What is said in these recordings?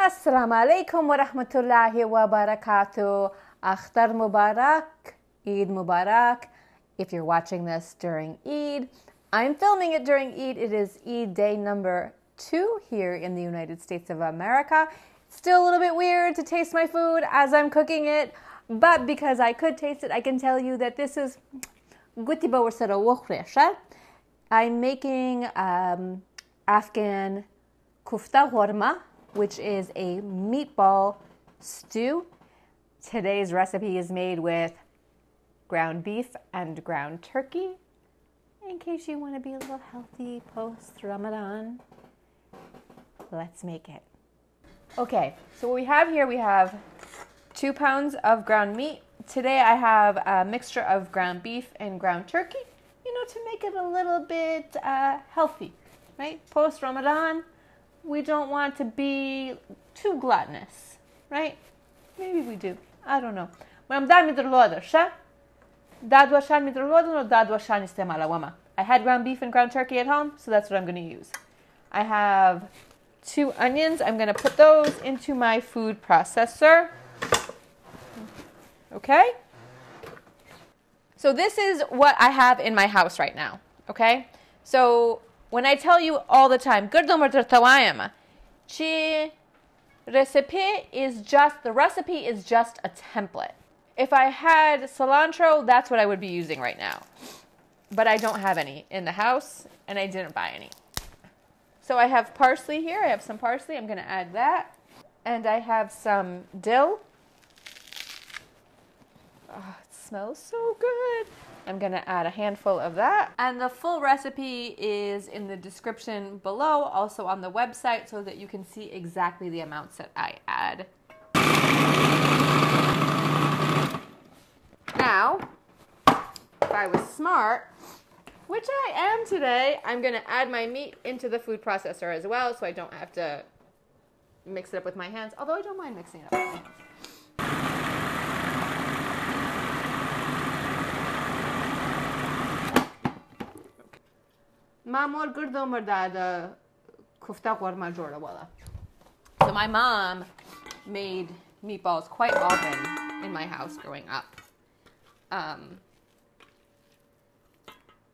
Alaikum wa rahmatullahi wa barakatuh. Akhtar Mubarak, Eid Mubarak. If you're watching this during Eid, I'm filming it during Eid. It is Eid day number two here in the United States of America. Still a little bit weird to taste my food as I'm cooking it, but because I could taste it, I can tell you that this is I'm making um, Afghan kufta ghorma, which is a meatball stew. Today's recipe is made with ground beef and ground turkey. In case you want to be a little healthy post Ramadan, let's make it. Okay, so what we have here, we have two pounds of ground meat. Today I have a mixture of ground beef and ground turkey, you know, to make it a little bit uh, healthy, right? Post Ramadan, we don't want to be too gluttonous, right? Maybe we do. I don't know. I had ground beef and ground turkey at home, so that's what I'm going to use. I have two onions. I'm going to put those into my food processor. Okay? So this is what I have in my house right now. Okay? So when I tell you all the time, chi recipe is just the recipe is just a template. If I had cilantro, that's what I would be using right now. But I don't have any in the house and I didn't buy any. So I have parsley here. I have some parsley. I'm going to add that. And I have some dill. Oh, it smells so good. I'm to add a handful of that. And the full recipe is in the description below, also on the website, so that you can see exactly the amounts that I add. Now, if I was smart, which I am today, I'm to add my meat into the food processor as well so I don't have to mix it up with my hands, although I don't mind mixing it up. معمول گردم داد kufta قرمه جوړه ولا. So my mom made meatballs quite often in my house growing up. Um,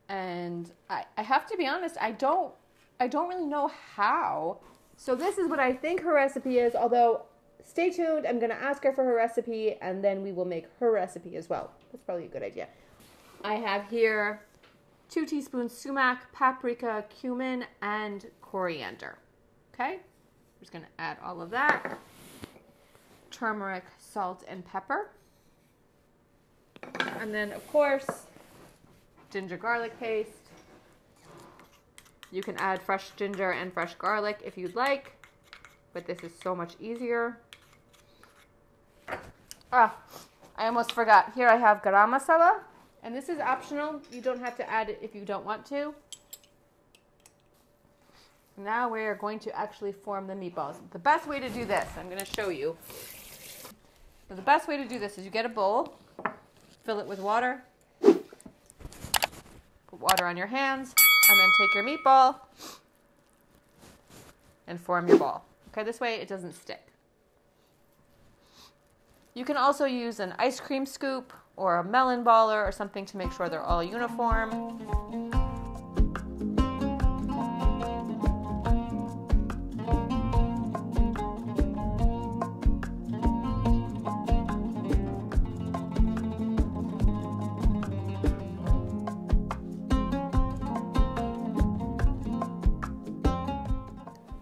and I, I have to be honest, I don't I don't really know how. So this is what I think her recipe is, although stay tuned. I'm gonna ask her for her recipe and then we will make her recipe as well. That's probably a good idea. I have here two teaspoons sumac, paprika, cumin, and coriander. Okay, I'm just gonna add all of that. Turmeric, salt, and pepper. And then, of course, ginger garlic paste. You can add fresh ginger and fresh garlic if you'd like, but this is so much easier. Ah, I almost forgot. Here I have garam masala. And this is optional. You don't have to add it if you don't want to. Now we're going to actually form the meatballs. The best way to do this, I'm going to show you. So the best way to do this is you get a bowl, fill it with water, put water on your hands, and then take your meatball and form your ball. Okay, this way it doesn't stick. You can also use an ice cream scoop or a melon baller or something to make sure they're all uniform.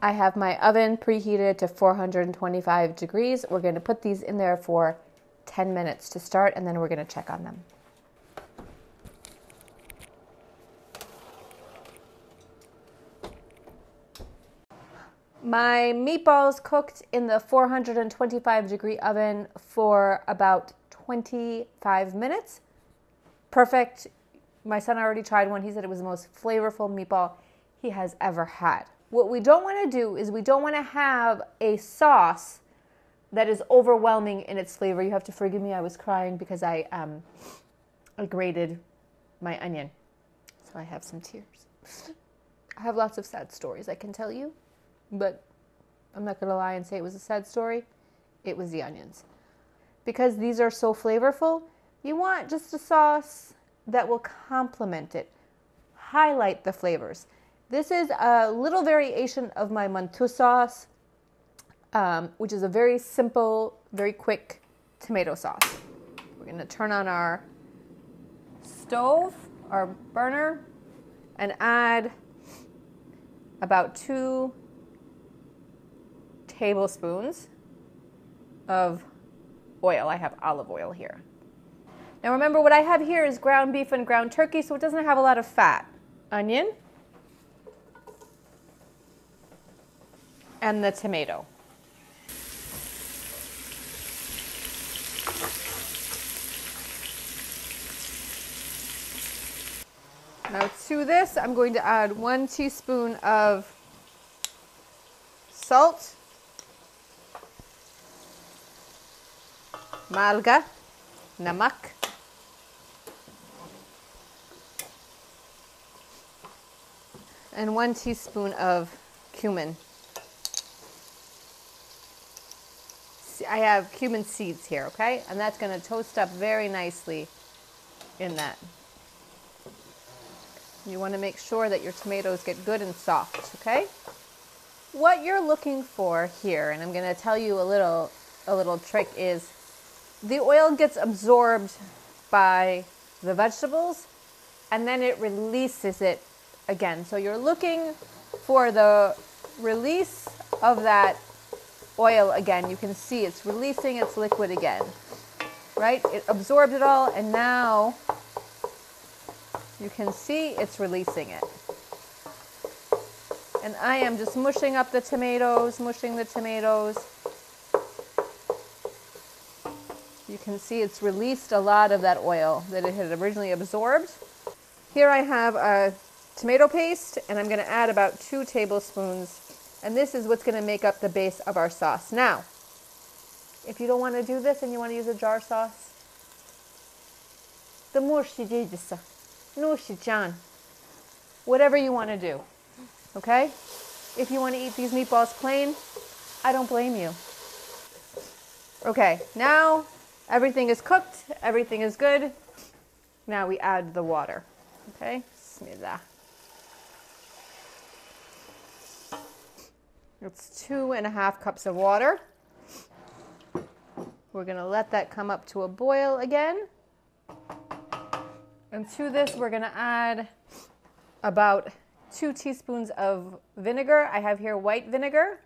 I have my oven preheated to 425 degrees. We're going to put these in there for 10 minutes to start and then we're going to check on them. My meatballs cooked in the 425 degree oven for about 25 minutes. Perfect. My son already tried one. He said it was the most flavorful meatball he has ever had. What we don't want to do is we don't want to have a sauce that is overwhelming in its flavor. You have to forgive me. I was crying because I um, I grated my onion, so I have some tears. I have lots of sad stories I can tell you, but I'm not going to lie and say it was a sad story. It was the onions. Because these are so flavorful, you want just a sauce that will complement it, highlight the flavors. This is a little variation of my mantou sauce, um, which is a very simple, very quick tomato sauce. We're going to turn on our stove, our burner, and add about two tablespoons of oil. I have olive oil here. Now remember what I have here is ground beef and ground turkey, so it doesn't have a lot of fat. Onion and the tomato. Now to this, I'm going to add one teaspoon of salt, malga, namak, and one teaspoon of cumin. I have cumin seeds here, okay? And that's going to toast up very nicely in that. You want to make sure that your tomatoes get good and soft, okay? What you're looking for here, and I'm going to tell you a little a little trick is the oil gets absorbed by the vegetables and then it releases it again. So you're looking for the release of that oil again. You can see it's releasing its liquid again, right? It absorbed it all and now you can see it's releasing it. And I am just mushing up the tomatoes, mushing the tomatoes. You can see it's released a lot of that oil that it had originally absorbed. Here I have a tomato paste and I'm going to add about two tablespoons and this is what's going to make up the base of our sauce. Now, if you don't want to do this and you want to use a jar sauce, the more she no, John. Whatever you want to do. Okay? If you want to eat these meatballs plain, I don't blame you. Okay, now everything is cooked, everything is good. Now we add the water. Okay? Bismillah. It's two and a half cups of water. We're going to let that come up to a boil again. And to this, we're to add about two teaspoons of vinegar. I have here white vinegar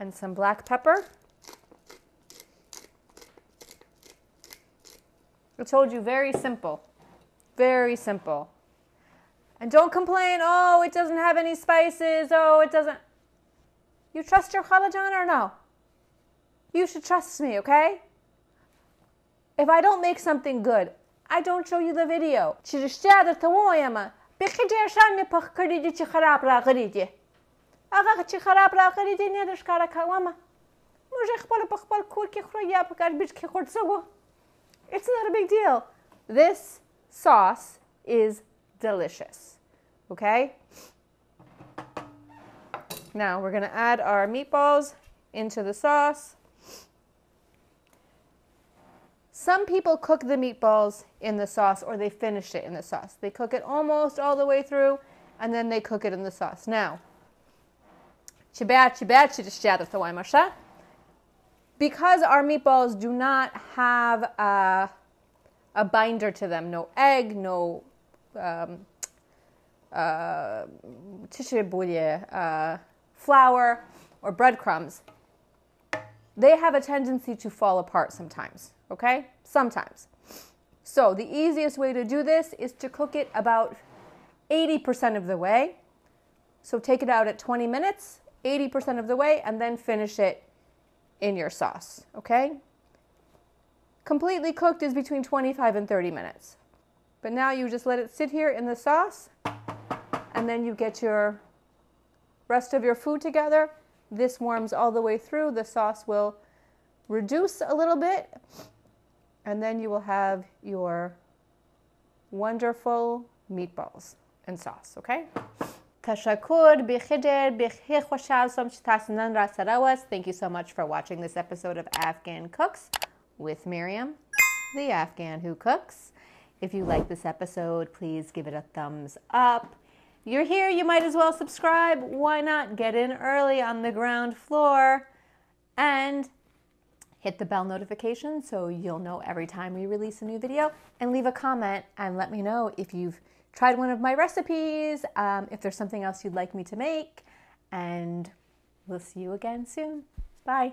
and some black pepper. I told you, very simple. Very simple. And don't complain, oh, it doesn't have any spices. Oh, it doesn't. You trust your khalajan or no? You should trust me, okay? If I don't make something good, I don't show you the video. چې رښتیا درته ووایم بیخي ډېر شان مې پخ کړي دي چې خراب راغلي دي هغه چې خراب راغلي دي نه در ښکاره کومه موږ خپل په خپل کور کې خورو یا په ګاربیج کې خورڅوو It's not a big deal. This sauce is delicious. Okay? Now we're going to add our meatballs into the sauce. Some people cook the meatballs in the sauce or they finish it in the sauce. They cook it almost all the way through and then they cook it in the sauce. Now, because our meatballs do not have a, a binder to them, no egg, no um, uh, uh, flour or breadcrumbs, they have a tendency to fall apart sometimes okay? Sometimes. So the easiest way to do this is to cook it about 80% of the way. So take it out at 20 minutes, 80% of the way, and then finish it in your sauce, okay? Completely cooked is between 25 and 30 minutes. But now you just let it sit here in the sauce, and then you get your rest of your food together. This warms all the way through. The sauce will reduce a little bit, and then you will have your wonderful meatballs and sauce, okay? Thank you so much for watching this episode of Afghan Cooks with Miriam, the Afghan who cooks. If you like this episode, please give it a thumbs up. You're here, you might as well subscribe. Why not get in early on the ground floor and hit the bell notification so you'll know every time we release a new video and leave a comment and let me know if you've tried one of my recipes, um, if there's something else you'd like me to make, and we'll see you again soon. Bye.